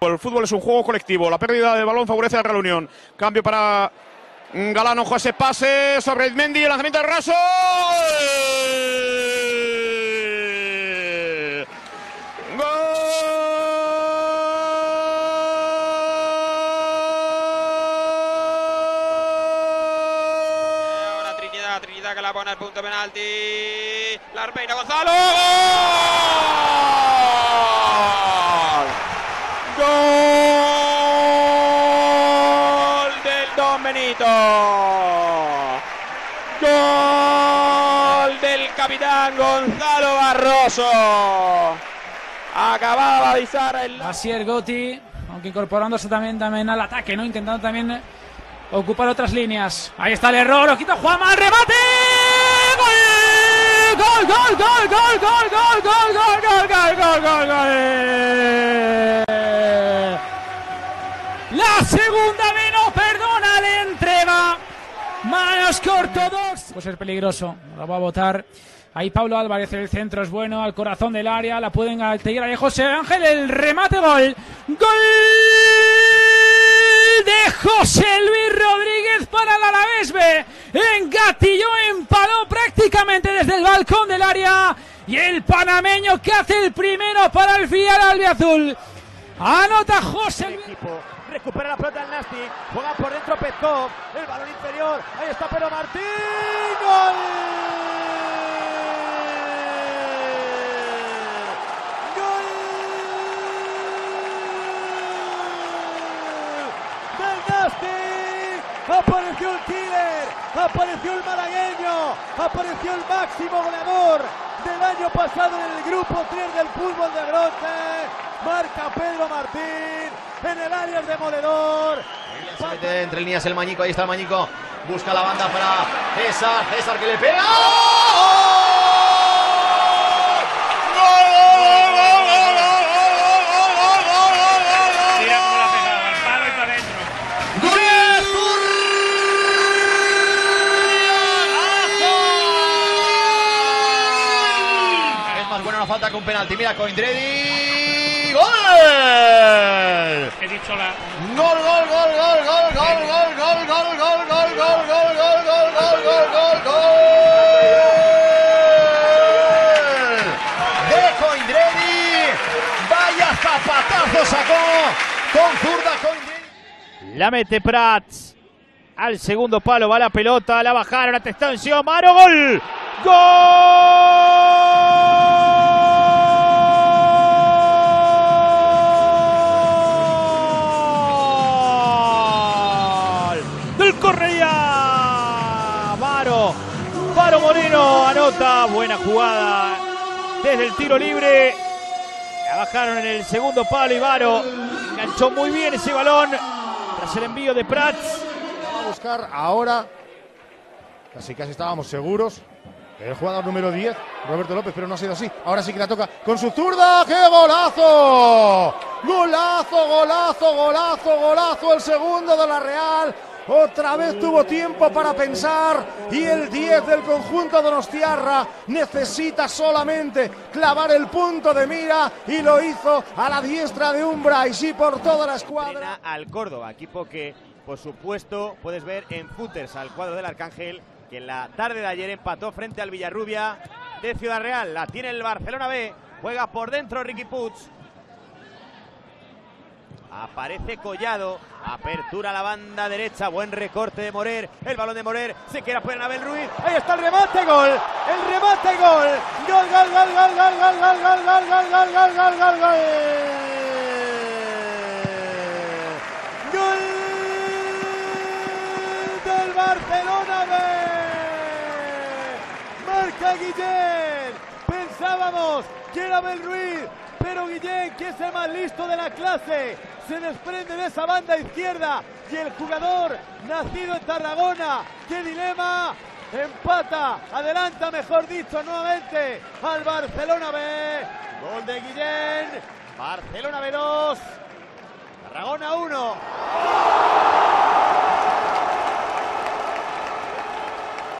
El fútbol es un juego colectivo. La pérdida de balón favorece a la Real Unión. Cambio para Galano, José pase sobre Edmendi, el lanzamiento de Raso. Ahora Trinidad, Trinidad que la pone al punto penalti. La Gonzalo. Don Benito! ¡Gol del capitán Gonzalo Barroso! Acababa de avisar el... Asier Gotti, aunque incorporándose también, también al ataque, ¿no? Intentando también eh, ocupar otras líneas. Ahí está el error, lo quita Juanma, el remate. ¡Gol! ¡Gol, gol, gol, gol, gol, gol, gol, gol, gol, gol, gol, gol! La segunda de no perdona, le entrega. Manos ortodoxas. Pues es peligroso, lo va a votar. Ahí Pablo Álvarez, el centro es bueno, al corazón del área, la pueden alterar ahí José Ángel, el remate gol. Gol de José Luis Rodríguez para el Alavés B. Engatilló, empaló prácticamente desde el balcón del área. Y el panameño que hace el primero para el Filial Albiazul. Anota José Luis. Recupera la pelota el Nasti. Juega por dentro Petkov. El balón inferior. Ahí está Pedro Martín. ¡Gol! Apareció el killer. Apareció el malagueño. Apareció el máximo goleador del año pasado en el grupo 3 del fútbol de bronce. Marca Pedro Martín en el área del demoledor. Se mete entre líneas el Mañico, ahí está el Mañico. Busca la banda para César, César que le pega. Es una falta un penalti. Mira, Coindredi. ¡Gol! He dicho la. Gol, gol, gol, gol, gol, gol, gol, gol, gol, gol, gol, gol, gol, gol, gol, gol, gol, gol, gol. De Coindredi. Vaya zapatazo sacó con zurda Coindredi. La mete Prats. Al segundo palo va la pelota, la bajaron, atención, Maro, gol. ¡Gol! Moreno anota. Buena jugada desde el tiro libre. La bajaron en el segundo palo y Varo enganchó muy bien ese balón tras el envío de Prats. a buscar ahora. Casi casi estábamos seguros. El jugador número 10, Roberto López, pero no ha sido así. Ahora sí que la toca con su zurda. ¡Qué golazo! Golazo, golazo, golazo, golazo. El segundo de la Real. Otra vez tuvo tiempo para pensar y el 10 del conjunto Donostiarra necesita solamente clavar el punto de mira y lo hizo a la diestra de Umbra y sí por toda la escuadra. al Córdoba, equipo que por supuesto puedes ver en footers al cuadro del Arcángel, que en la tarde de ayer empató frente al Villarrubia de Ciudad Real. La tiene el Barcelona B, juega por dentro Ricky Puig. Aparece Collado, apertura a la banda derecha, buen recorte de Morer, el balón de Morer, se queda por Anabel Ruiz, ahí está el remate, gol, el remate, gol, gol, gol, gol, gol, gol, gol, gol, gol, gol, gol, gol, gol, gol, gol, gol. Gol del Barcelona B. Marca Guillén. Pensábamos que era Abel Ruiz, pero Guillén, que es el más listo de la clase, se desprende de esa banda izquierda y el jugador nacido en Tarragona, qué dilema, empata, adelanta, mejor dicho, nuevamente al Barcelona B. Gol de Guillén, Barcelona B 2, Tarragona 1.